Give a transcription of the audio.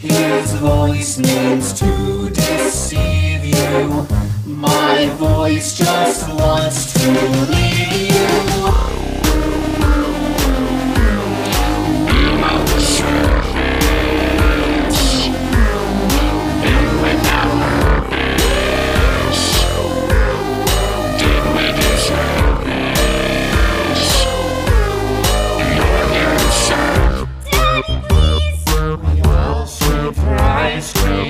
His voice means to deceive you. My voice just wants to leave. price tag.